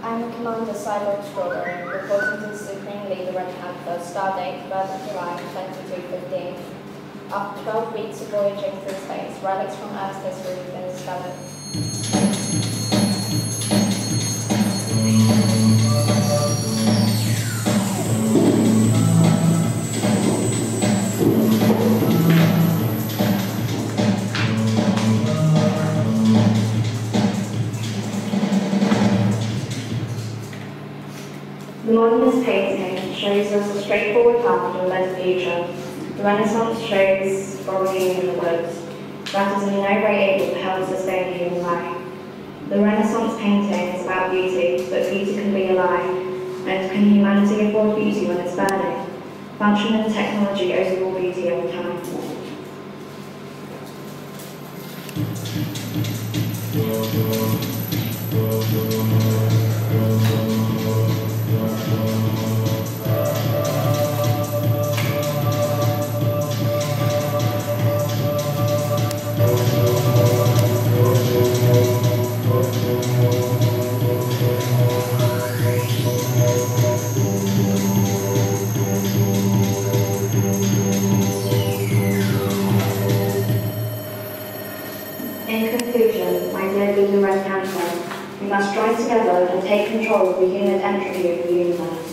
I'm Commander Cyborg Strawberry, reporting to the Supreme Leader Red Panther, stardate 3rd of July 2215. After 12 weeks of voyaging through space, relics from Earth's history have been discovered. The modernist painting shows us a straightforward path to a better future. The Renaissance shows foraging in the woods. That is in no way able to help sustain human life. The Renaissance painting is about beauty, but beauty can be a lie. And can humanity afford beauty when it's burning? Function and technology overrule beauty over time. In conclusion, we must join together and take control of the human entropy of the universe.